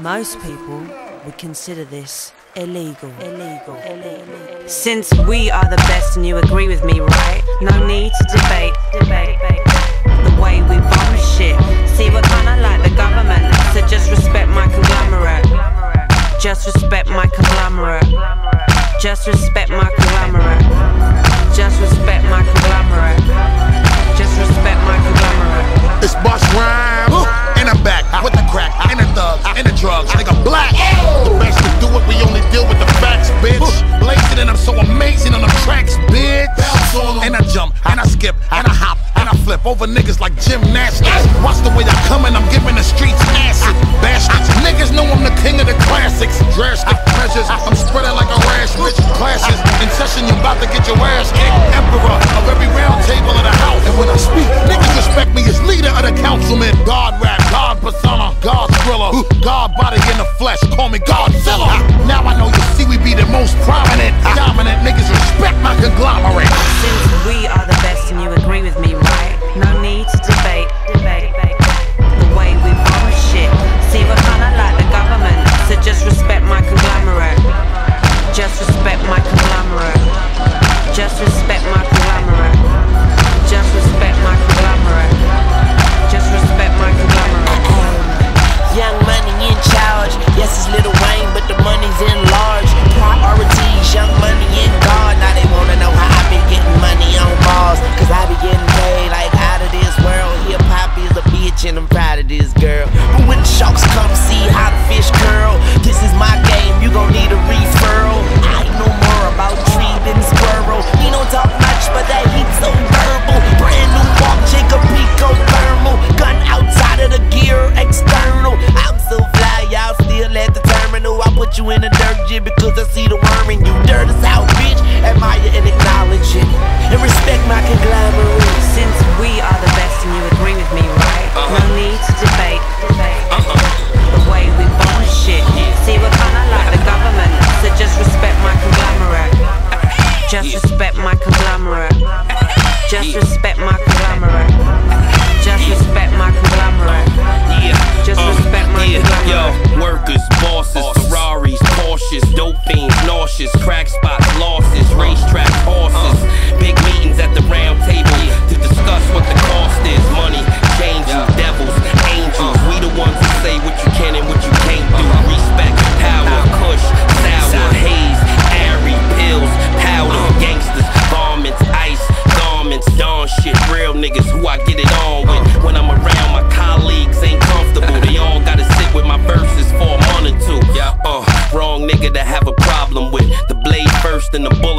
Most people would consider this illegal. Illegal. illegal. Since we are the best and you agree with me, right? No need to debate. Debate. The way we bomb shit. See, we're kinda like the government. So just respect my conglomerate. Just respect my conglomerate. Just respect my conglomerate. Just respect my conglomerate. Just respect my conglomerate. It's skip and I hop and I flip over niggas like gymnastics. Watch the way I come and I'm giving the streets acid. Bastards, niggas know I'm the king of the classics. Drastic measures, I'm spreading like a rash. Rich classes, in session you about to get your ass kicked. Emperor of every round table in the house. And when I speak, niggas respect me as leader of the councilmen. God rap, God persona, God thriller, God body in the flesh. Call me Godzilla. Now I know you see we be the most prominent, dominant niggas respect my conglomerate. Since we are than a bullet.